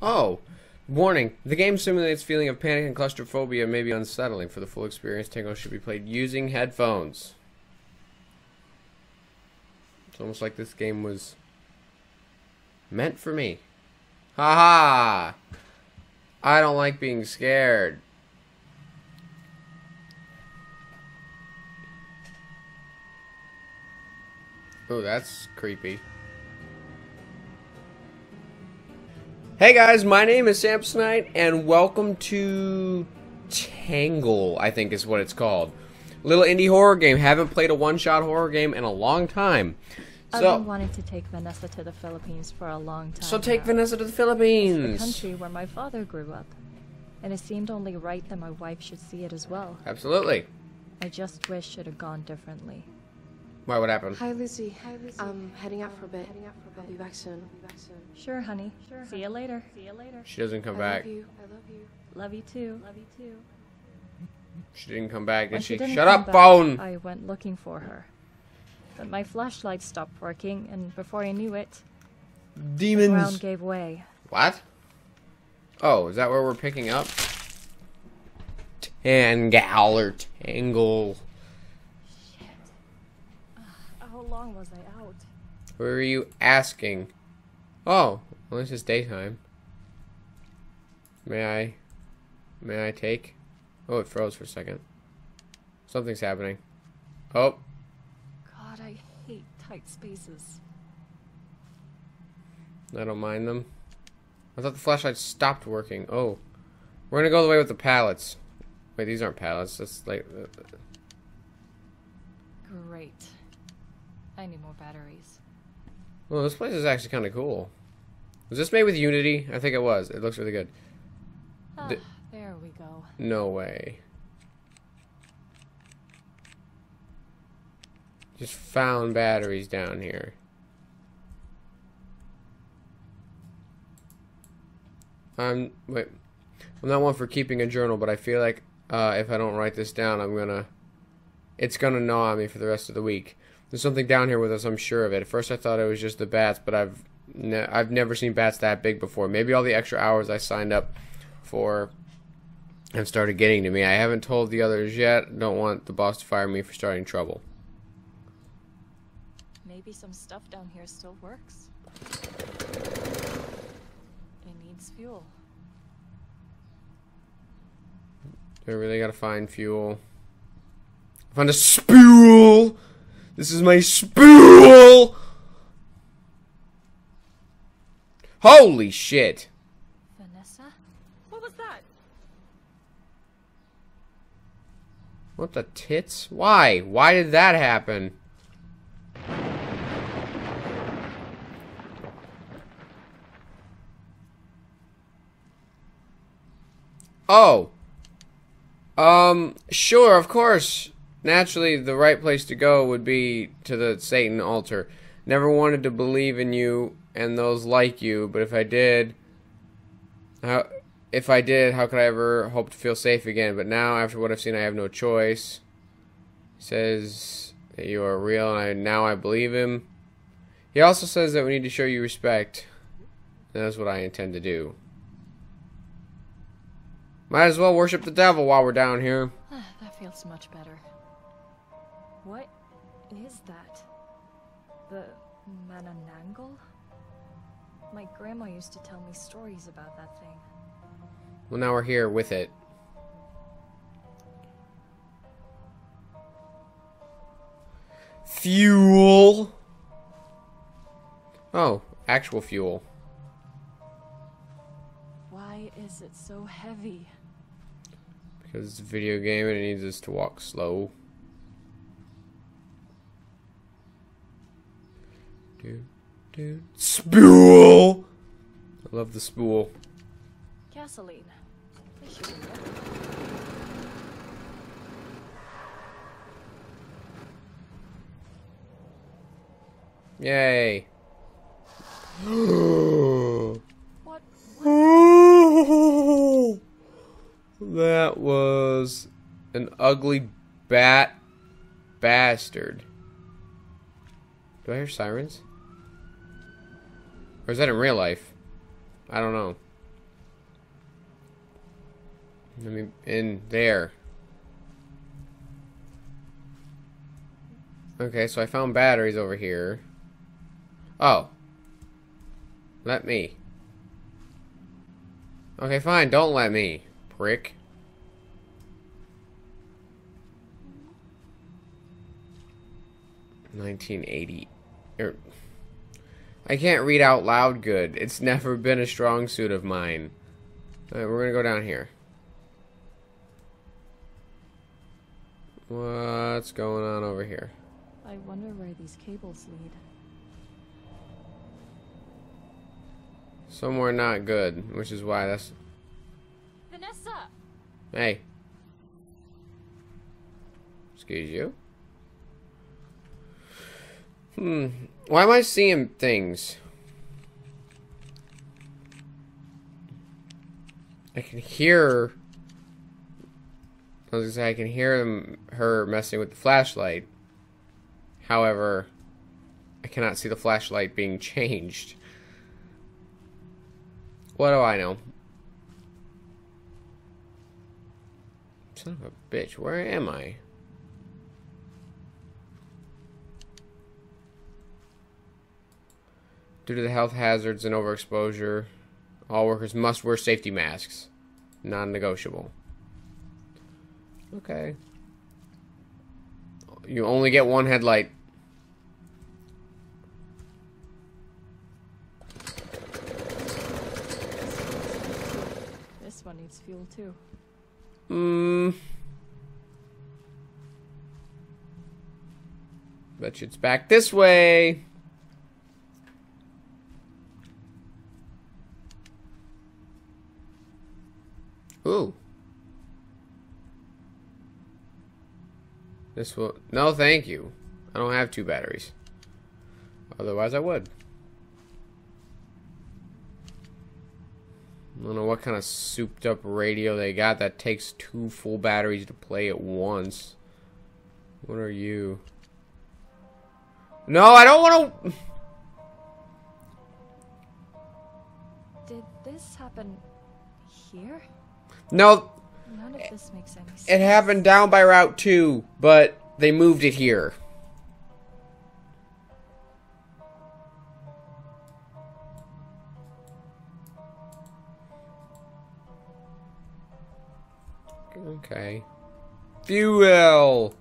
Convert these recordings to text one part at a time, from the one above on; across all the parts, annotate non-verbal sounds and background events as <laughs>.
Oh, warning. The game simulates feeling of panic and claustrophobia may be unsettling. For the full experience, Tanggal should be played using headphones. It's almost like this game was meant for me. Haha! I don't like being scared. Oh, that's creepy. Hey guys, my name is Samsonite, and welcome to Tangle, I think is what it's called. Little indie horror game. Haven't played a one-shot horror game in a long time. I've So, been wanting to take Vanessa to the Philippines for a long time. so take now. Vanessa to the Philippines. the country where my father grew up, and it seemed only right that my wife should see it as well. Absolutely. I just wish it had gone differently. Why? What happened? Hi, Lucy. Hi, Lucy. I'm heading out for a bit. I'll be back soon. Sure, honey. Sure. See you later. See you later. She doesn't come I back. love you. I love you. Love you too. Love you too. She didn't come back, When did she? didn't Shut up, back, phone. I went looking for her. But my flashlight stopped working, and before I knew it, Demons. the ground gave way. What? Oh, is that where we're picking up? Tanggal or Tangle. How long was I out? Where are you asking? Oh, well, this is daytime. May I? May I take? Oh, it froze for a second. Something's happening. Oh, God, I hate tight spaces. I don't mind them. I thought the flashlight stopped working. Oh, we're gonna go the way with the pallets. Wait, these aren't pallets. That's like. uh, Great. I need more batteries. Well, this place is actually kind of cool. Was this made with Unity? I think it was. It looks really good. Ah, The- there we go. No way. Just found batteries down here. I'm wait. I'm not one for keeping a journal, but I feel like uh, if I don't write this down, I'm gonna. It's gonna gnaw on me for the rest of the week. There's something down here with us. I'm sure of it. At first, I thought it was just the bats, but I've ne- I've never seen bats that big before. Maybe all the extra hours I signed up for have started getting to me. I haven't told the others yet. Don't want the boss to fire me for starting trouble. Maybe some stuff down here still works. It needs fuel. I really gotta find fuel. Find a spool. This is my spool. Holy shit! Vanessa? What was that? What the tits? Why? Why did that happen? Oh. Um, sure, of course. Naturally, the right place to go would be to the Satan altar. Never wanted to believe in you and those like you, but if I did, how, if I did, how could I ever hope to feel safe again? But now, after what I've seen, I have no choice. He says that you are real, and I, now I believe him. He also says that we need to show you respect. That's what I intend to do. Might as well worship the devil while we're down here. Ah, that feels much better. What is that? The Manananggal? My grandma used to tell me stories about that thing. Well, now we're here with it. Fuel. Oh, actual fuel. Why is it so heavy? Because it's a video game and it needs us to walk slow. Spool! I love the spool. Gasoline. They should be there. Yay. What? <gasps> that was an ugly bat bastard. Do I hear sirens? Or is that in real life? I don't know. Let me in there. Okay, so I found batteries over here. Oh. Let me. Okay, fine, don't let me, prick. Nineteen eighty. Er, I can't read out loud good. It's never been a strong suit of mine. Alright, we're gonna go down here. What's going on over here? I wonder where these cables lead. Somewhere not good, which is why that's. Vanessa! Hey. Excuse you? Hmm. Why am I seeing things? I can hear. I was gonna say I can hear them, her messing with the flashlight. However, I cannot see the flashlight being <laughs> changed. What do I know? Son of a bitch, where am I? Due to the health hazards and overexposure, all workers must wear safety masks. Non-negotiable. Okay. You only get one headlight. This one needs fuel too. Hmm. Bet you it's back this way. This will. No, thank you. I don't have two batteries. Otherwise, I would. I don't know what kind of souped up radio they got that takes two full batteries to play at once. What are you? No, I don't want to. Did this happen here? No, None of this makes any sense. it happened down by Route 2, but they moved it here. Okay. Fuel!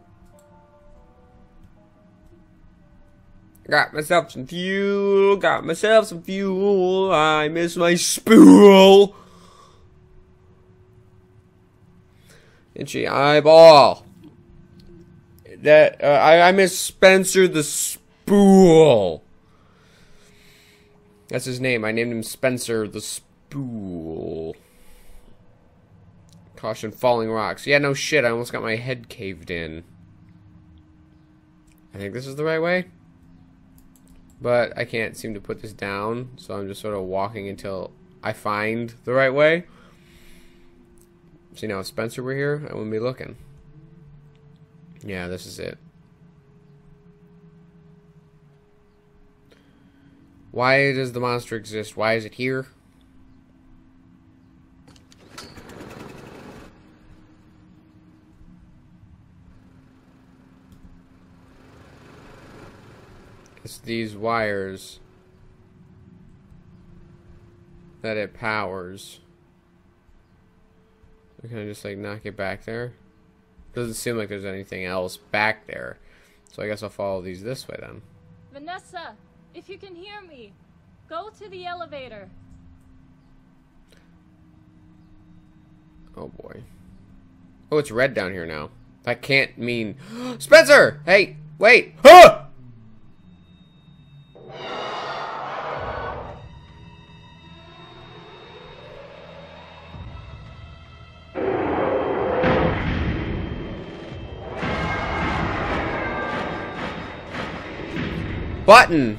Got myself some fuel, got myself some fuel, I miss my spool! Itchy eyeball. That uh, I, I miss Spencer the Spool. That's his name. I named him Spencer the Spool. Caution falling rocks. Yeah, no shit. I almost got my head caved in. I think this is the right way. But I can't seem to put this down, so I'm just sort of walking until I find the right way. See now, if Spencer were here, I wouldn't be looking. Yeah, this is it. Why does the monster exist? Why is it here? It's these wires that it powers. So can I just like knock it back there? Doesn't seem like there's anything else back there. So I guess I'll follow these this way then. Vanessa, if you can hear me, go to the elevator. Oh boy. Oh, it's red down here now. That can't mean <gasps> Spencer! Hey, wait! Huh! <gasps> Ah! Button!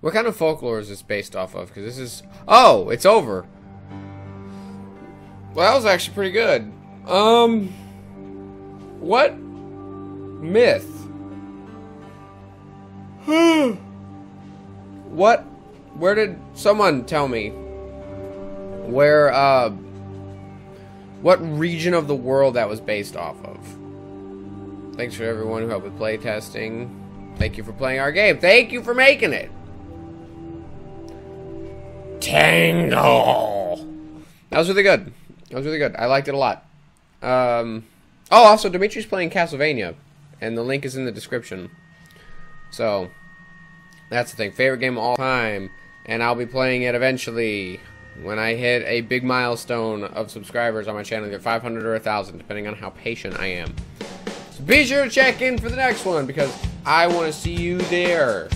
What kind of folklore is this based off of? Because this is... Oh, it's over. Well, that was actually pretty good. Um... What myth? what where did someone tell me where uh what region of the world that was based off of? Thanks for everyone who helped with playtesting. Thank you for playing our game. Thank you for making it. Tangle. That was really good. That was really good. I liked it a lot. Um, oh, also, Demitri's playing Castlevania, and the link is in the description. So, that's the thing. Favorite game of all time, and I'll be playing it eventually when I hit a big milestone of subscribers on my channel, either 500 or 1,000, depending on how patient I am. So be sure to check in for the next one, because I want to see you there.